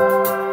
you